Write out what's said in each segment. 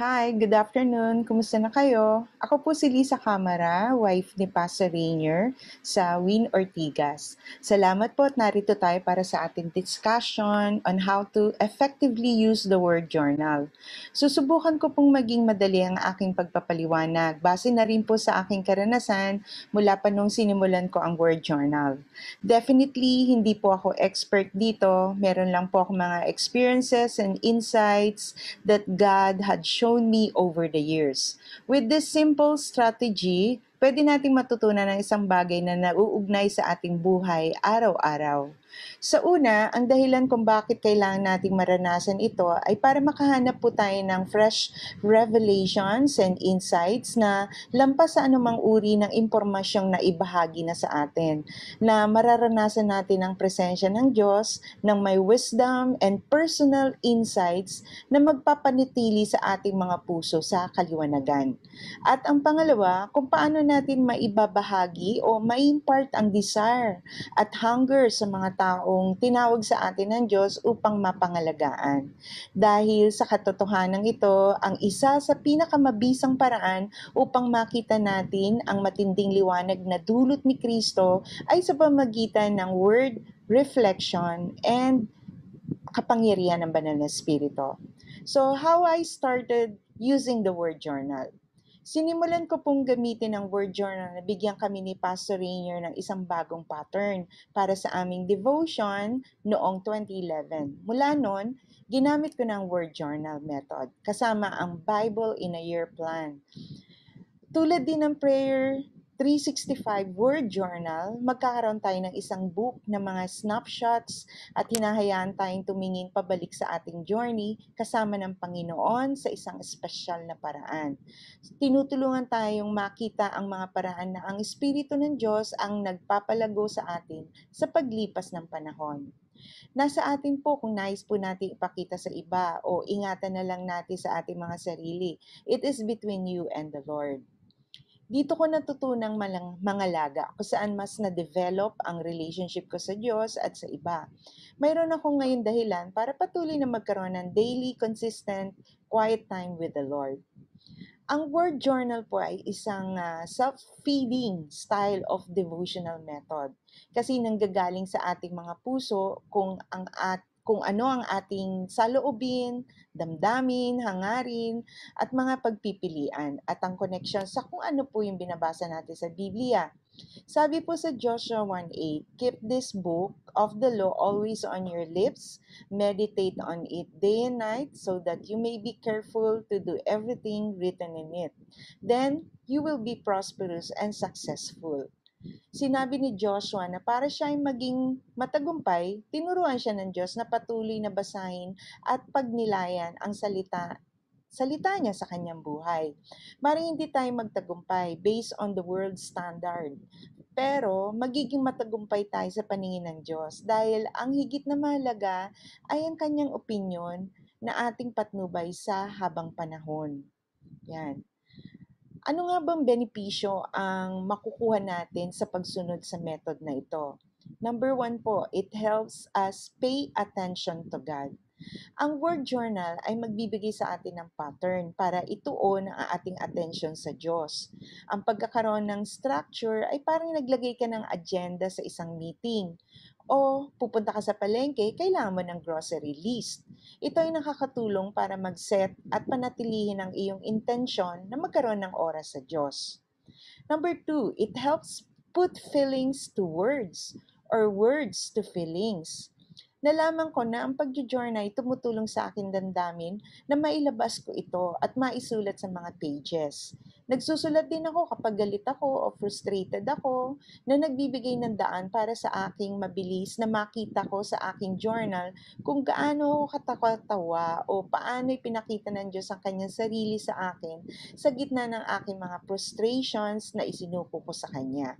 Hi, good afternoon. Kumusta na kayo? Ako po si Lisa Camara, wife ni Pastor Rainier sa Win Ortigas. Salamat po at narito tayo para sa ating discussion on how to effectively use the word journal. Susubukan ko pong maging madali ang aking pagpapaliwanag base na rin po sa aking karanasan mula pa nung sinimulan ko ang word journal. Definitely, hindi po ako expert dito. Meron lang po ako mga experiences and insights that God had me over the years. With this simple strategy, pwede nating matutunan ng isang bagay na nauugnay sa ating buhay araw-araw. Sa una, ang dahilan kung bakit kailangan nating maranasan ito ay para makahanap po tayo ng fresh revelations and insights na lampas sa anumang uri ng impormasyong na ibahagi na sa atin. Na mararanasan natin ang presensya ng Diyos ng may wisdom and personal insights na magpapanitili sa ating mga puso sa kaliwanagan. At ang pangalawa, kung paano natin maibabahagi o ma-impart ang desire at hunger sa mga taong tinawag sa atin ng Diyos upang mapangalagaan. Dahil sa katotohanan ito, ang isa sa pinakamabisang paraan upang makita natin ang matinding liwanag na dulot ni Kristo ay sa pamagitan ng word, reflection, and kapangyarihan ng banal na spirito. So, how I started using the word journal. Sinimulan ko pong gamitin ang word journal na bigyan kami ni Pastor Rainier ng isang bagong pattern para sa aming devotion noong 2011. Mula noon, ginamit ko ng word journal method kasama ang Bible in a Year plan. Tulad din ng prayer 365 word journal, magkakaroon tayo ng isang book na mga snapshots at hinahayaan tayong tumingin pabalik sa ating journey kasama ng Panginoon sa isang espesyal na paraan. Tinutulungan tayong makita ang mga paraan na ang Espiritu ng Diyos ang nagpapalago sa atin sa paglipas ng panahon. Nasa atin po kung nais po natin ipakita sa iba o ingatan na lang natin sa ating mga sarili. It is between you and the Lord. Dito ko natutunang malang, mangalaga kung saan mas na-develop ang relationship ko sa Diyos at sa iba. Mayroon ako ngayon dahilan para patuloy na magkaroon ng daily, consistent, quiet time with the Lord. Ang word journal po ay isang uh, self-feeding style of devotional method kasi nanggagaling sa ating mga puso kung ang at kung ano ang ating saloobin, damdamin, hangarin, at mga pagpipilian at ang connection sa kung ano po yung binabasa natin sa Biblia. Sabi po sa Joshua 1.8, Keep this book of the law always on your lips, meditate on it day and night, so that you may be careful to do everything written in it. Then you will be prosperous and successful. Sinabi ni Joshua na para siya ay maging matagumpay, tinuruan siya ng Diyos na patuloy na basahin at pagnilayan ang salita salita niya sa kanyang buhay. Maring hindi tayo magtagumpay based on the world standard. Pero magiging matagumpay tayo sa paningin ng Diyos dahil ang higit na mahalaga ay ang kanyang opinyon na ating patnubay sa habang panahon. Yan. Ano nga bang benepisyo ang makukuha natin sa pagsunod sa method na ito? Number one po, it helps us pay attention to God. Ang word journal ay magbibigay sa atin ng pattern para ituon ang ating attention sa Diyos. Ang pagkakaroon ng structure ay parang naglagay ka ng agenda sa isang meeting o pupunta ka sa palengke, kailangan mo ng grocery list. Ito ay nakakatulong para mag-set at panatilihin ang iyong intensyon na magkaroon ng oras sa Diyos. Number two, it helps put feelings to words or words to feelings nalaman ko na ang pagjo-journal ay tumutulong sa akin damdamin na mailabas ko ito at maisulat sa mga pages. Nagsusulat din ako kapag galit ako o frustrated ako na nagbibigay ng daan para sa aking mabilis na makita ko sa aking journal kung gaano ako katakatawa o paano pinakita ng Diyos ang kanyang sarili sa akin sa gitna ng aking mga frustrations na isinuko ko sa Kanya.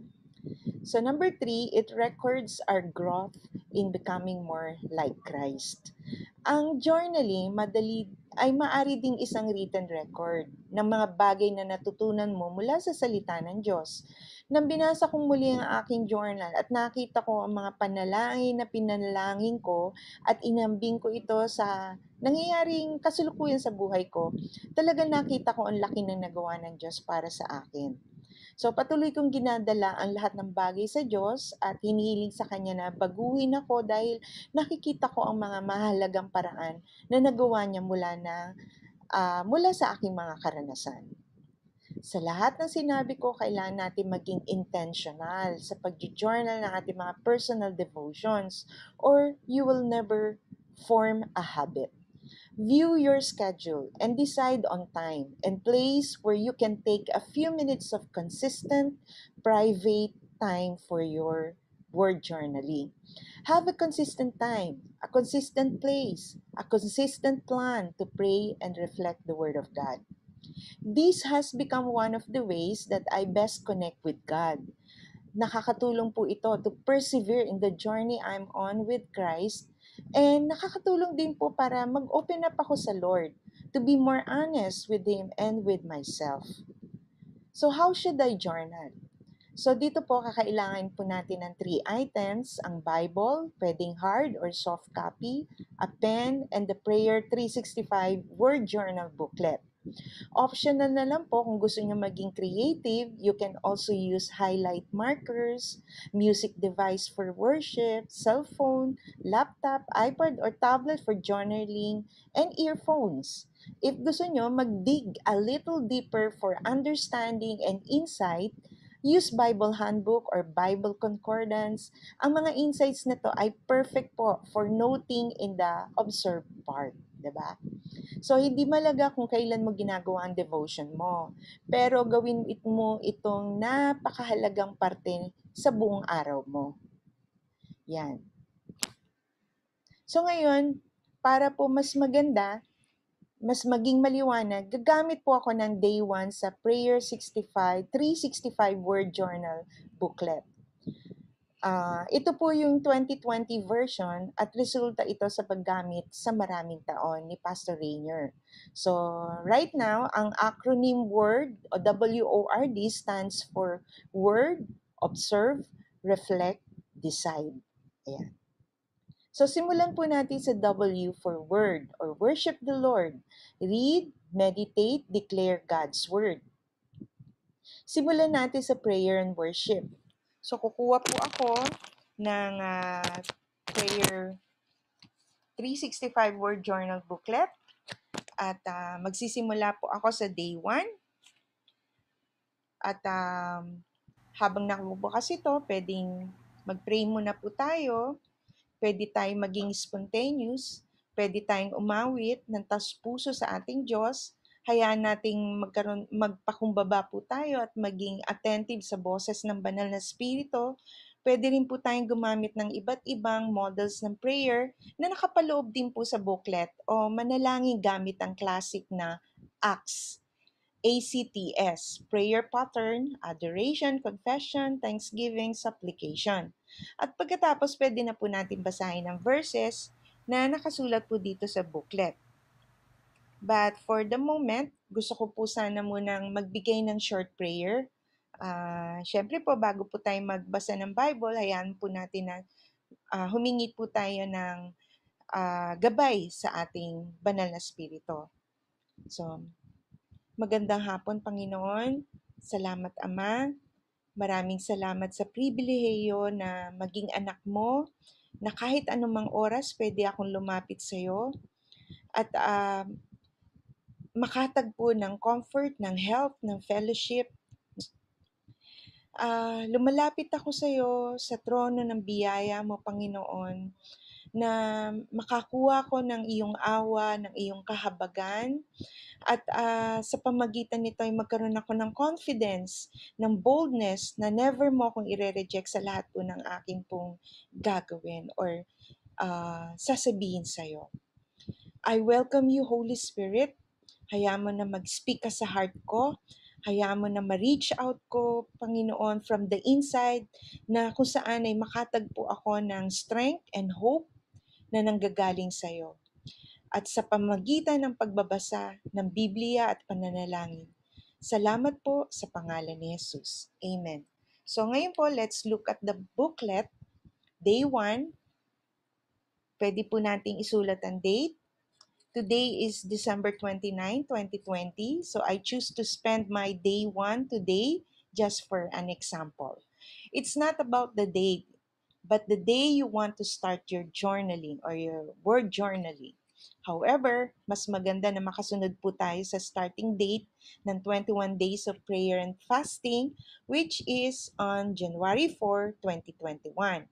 So number three, it records our growth in becoming more like Christ. Ang journaling, madali ay maari ding isang written record ng mga bagay na natutunan mo mula sa salita ng Diyos. Nang binasa kong muli ang aking journal at nakita ko ang mga panalangin na pinanalangin ko at inambing ko ito sa nangyayaring kasalukuyan sa buhay ko, talagang nakita ko ang laki ng nagawa ng Diyos para sa akin. So patuloy kong ginadala ang lahat ng bagay sa Diyos at hinihiling sa Kanya na baguhin ako dahil nakikita ko ang mga mahalagang paraan na nagawa niya mula na ah, mula sa aking mga karanasan. Sa lahat ng sinabi ko, kailangan natin maging intentional sa pag-journal ng ating mga personal devotions or you will never form a habit. View your schedule and decide on time and place where you can take a few minutes of consistent, private time for your word journaling. Have a consistent time, a consistent place, a consistent plan to pray and reflect the Word of God. This has become one of the ways that I best connect with God. Nakakatulong po ito to persevere in the journey I'm on with Christ and nakakatulong din po para mag-open up ako sa Lord to be more honest with Him and with myself. So how should I journal? So dito po kakailangan po natin ng three items, ang Bible, pwedeng hard or soft copy, a pen, and the Prayer 365 Word Journal booklet. Optional na lang po kung gusto nyo maging creative, you can also use highlight markers, music device for worship, cellphone, laptop, iPad, or tablet for journaling, and earphones. If gusto nyo mag-dig a little deeper for understanding and insight, use Bible Handbook or Bible Concordance. Ang mga insights nito ay perfect po for noting in the observed part. 'Di ba? So, hindi malaga kung kailan mo ginagawa ang devotion mo. Pero gawin it mo itong napakahalagang parte sa buong araw mo. Yan. So, ngayon, para po mas maganda, mas maging maliwanag, gagamit po ako ng day 1 sa Prayer 65, 365 Word Journal booklet. Uh, ito po yung 2020 version at resulta ito sa paggamit sa maraming taon ni Pastor Rainier. So, right now, ang acronym WORD o W-O-R-D stands for Word, Observe, Reflect, Decide. Ayan. So, simulan po natin sa W for Word or Worship the Lord. Read, meditate, declare God's Word. Simulan natin sa prayer and worship. So, kukuha po ako ng uh, prayer 365 word journal booklet. At uh, magsisimula po ako sa day 1 at um, habang nakabubukas ito, pwedeng mag-pray muna po tayo, pwede tayong maging spontaneous, pwede tayong umawit ng tas puso sa ating Diyos, hayaan nating magkaroon, magpakumbaba po tayo at maging attentive sa boses ng banal na spirito. Pwede rin po tayong gumamit ng iba't ibang models ng prayer na nakapaloob din po sa booklet o manalangin gamit ang classic na ACTS. ACTS, Prayer Pattern, Adoration, Confession, Thanksgiving, Supplication. At pagkatapos, pwede na po natin basahin ang verses na nakasulat po dito sa booklet. But for the moment, gusto ko po sana munang magbigay ng short prayer. Uh, Siyempre po, bago po tayo magbasa ng Bible, hayaan po natin na uh, humingi po tayo ng uh, gabay sa ating banal na spirito. So, magandang hapon, Panginoon. Salamat, Ama. Maraming salamat sa pribilehiyo na maging anak mo, na kahit anumang oras pwede akong lumapit sa iyo. At uh, makatagpo ng comfort, ng help, ng fellowship. Uh, lumalapit ako sa iyo sa trono ng biyaya mo, Panginoon, na makakuha ko ng iyong awa, ng iyong kahabagan, at uh, sa pamagitan nito ay magkaroon ako ng confidence, ng boldness na never mo akong ire-reject sa lahat po ng aking pong gagawin or uh, sasabihin sa iyo. I welcome you, Holy Spirit, Hayaan mo na mag-speak ka sa heart ko. Hayaan mo na ma-reach out ko, Panginoon, from the inside na kung saan ay makatagpo ako ng strength and hope na nanggagaling sa iyo. At sa pamagitan ng pagbabasa ng Biblia at pananalangin. Salamat po sa pangalan ni Jesus. Amen. So ngayon po, let's look at the booklet. Day 1, pwede po nating isulat ang date. Today is December 29, 2020. So I choose to spend my day 1 today just for an example. It's not about the date, but the day you want to start your journaling or your word journaling. However, mas maganda na makasunod po tayo sa starting date ng 21 days of prayer and fasting, which is on January 4, 2021.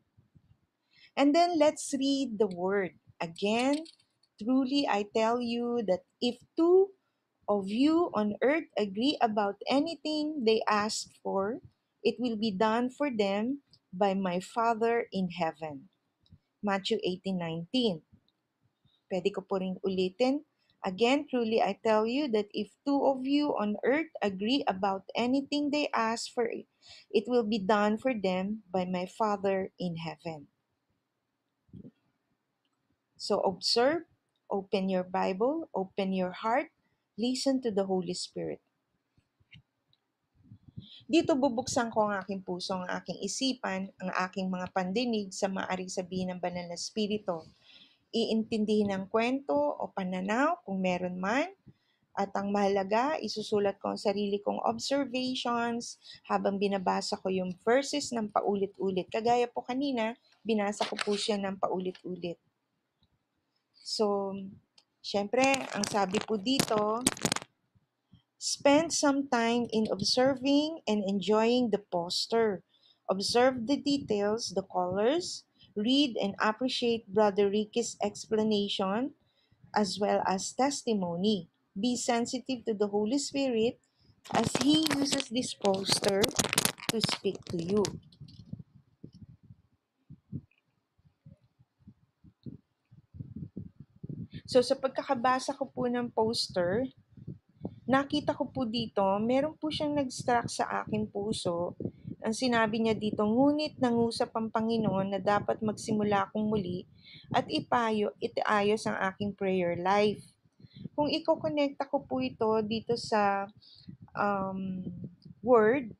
And then let's read the word. Again, truly I tell you that if two of you on earth agree about anything they ask for, it will be done for them by my Father in heaven. Matthew 18:19. Pwede ko po rin ulitin. Again, truly I tell you that if two of you on earth agree about anything they ask for, it will be done for them by my Father in heaven. So observe, open your Bible, open your heart, listen to the Holy Spirit. Dito bubuksan ko ang aking puso, ang aking isipan, ang aking mga pandinig sa maaring sabihin ng banal na spirito. Iintindihin ng kwento o pananaw kung meron man. At ang mahalaga, isusulat ko ang sarili kong observations habang binabasa ko yung verses ng paulit-ulit. Kagaya po kanina, binasa ko po siya ng paulit-ulit. So, syempre, ang sabi po dito, spend some time in observing and enjoying the poster. Observe the details, the colors, read and appreciate Brother Ricky's explanation as well as testimony. Be sensitive to the Holy Spirit as He uses this poster to speak to you. So sa pagkakabasa ko po ng poster, nakita ko po dito, meron po siyang nag-struck sa aking puso. Ang sinabi niya dito, ngunit nangusap ang Panginoon na dapat magsimula akong muli at ipayo, itaayos ang aking prayer life. Kung i-connect ko po ito dito sa um, word,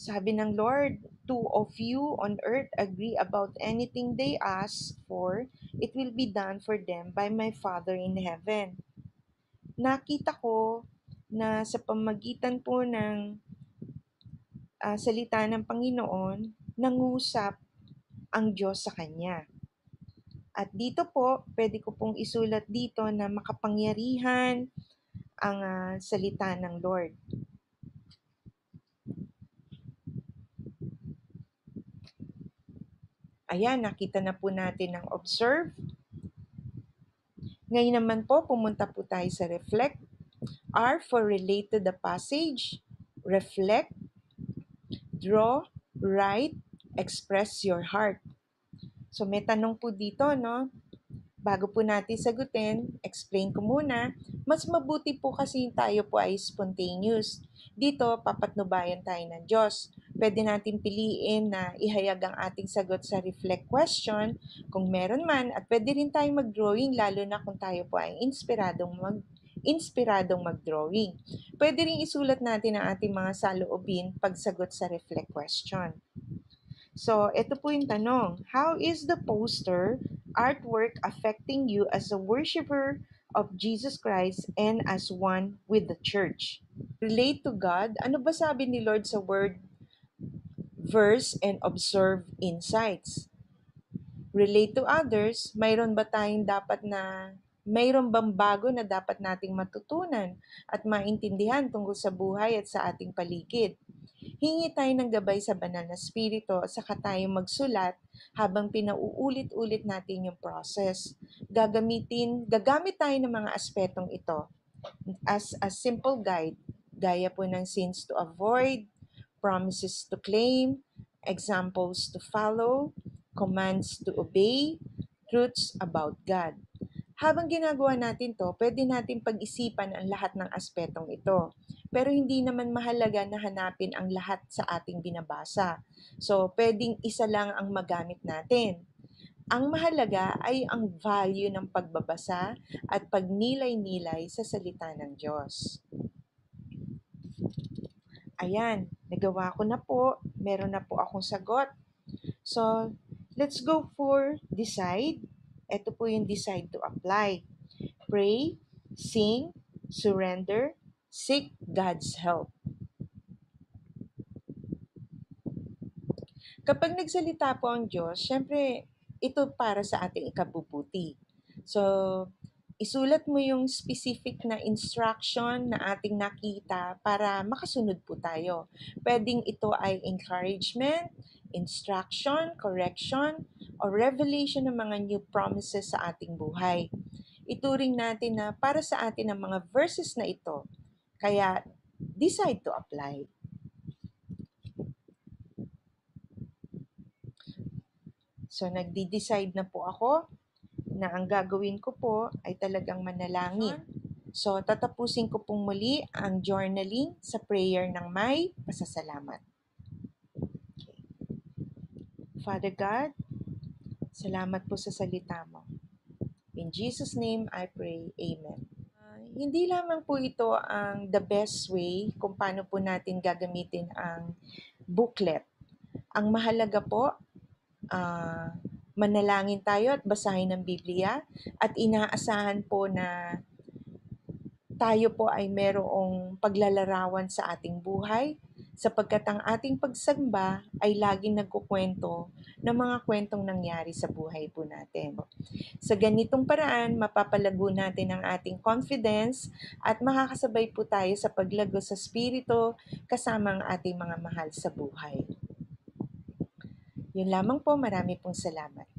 sabi ng Lord, two of you on earth agree about anything they ask for, it will be done for them by my Father in heaven. Nakita ko na sa pamagitan po ng uh, salita ng Panginoon, nangusap ang Diyos sa Kanya. At dito po, pwede ko pong isulat dito na makapangyarihan ang uh, salita ng Lord. Ayan, nakita na po natin ang observe. Ngayon naman po, pumunta po tayo sa reflect. R for relate to the passage, reflect, draw, write, express your heart. So may tanong po dito, no? Bago po natin sagutin, explain ko muna, mas mabuti po kasi tayo po ay spontaneous. Dito, papatnubayan tayo ng Diyos pwede natin piliin na ihayag ang ating sagot sa reflect question kung meron man at pwede rin tayong mag-drawing lalo na kung tayo po ay inspiradong mag inspiradong mag-drawing. Pwede rin isulat natin ang ating mga saloobin pagsagot sa reflect question. So, ito po yung tanong. How is the poster artwork affecting you as a worshiper of Jesus Christ and as one with the church? Relate to God. Ano ba sabi ni Lord sa word verse and observe insights. Relate to others, mayroon ba tayong dapat na mayroon bang bago na dapat nating matutunan at maintindihan tungkol sa buhay at sa ating paligid? Hingi tayo ng gabay sa banal na spirito at saka tayo magsulat habang pinauulit-ulit natin yung process. Gagamitin, gagamit tayo ng mga aspetong ito as a simple guide, gaya po ng sins to avoid, promises to claim, examples to follow, commands to obey, truths about God. Habang ginagawa natin to, pwede natin pag-isipan ang lahat ng aspetong ito. Pero hindi naman mahalaga na hanapin ang lahat sa ating binabasa. So, pwedeng isa lang ang magamit natin. Ang mahalaga ay ang value ng pagbabasa at pagnilay-nilay sa salita ng Diyos. Ayan, nagawa ko na po. meron na po akong sagot. So, let's go for decide. Ito po yung decide to apply. Pray, sing, surrender, seek God's help. Kapag nagsalita po ang Diyos, syempre, ito para sa ating ikabubuti. So, isulat mo yung specific na instruction na ating nakita para makasunod po tayo. Pwedeng ito ay encouragement, instruction, correction, or revelation ng mga new promises sa ating buhay. Ituring natin na para sa atin ang mga verses na ito. Kaya, decide to apply. So, nagdi-decide na po ako na ang gagawin ko po ay talagang manalangin. So, tatapusin ko pong muli ang journaling sa prayer ng may pasasalamat. Okay. Father God, salamat po sa salita mo. In Jesus' name I pray. Amen. Uh, hindi lamang po ito ang the best way kung paano po natin gagamitin ang booklet. Ang mahalaga po, uh, manalangin tayo at basahin ng Biblia at inaasahan po na tayo po ay merong paglalarawan sa ating buhay sapagkat ang ating pagsamba ay laging nagkukwento ng mga kwentong nangyari sa buhay po natin. Sa ganitong paraan, mapapalago natin ang ating confidence at makakasabay po tayo sa paglago sa spirito kasama ang ating mga mahal sa buhay. Yun lamang po, marami pong salamat.